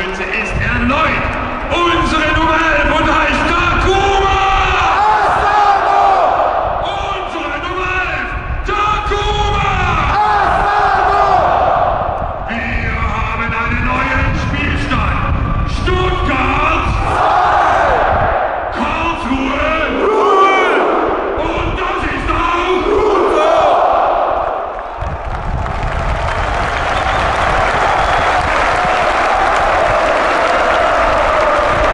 Schütze ist erneut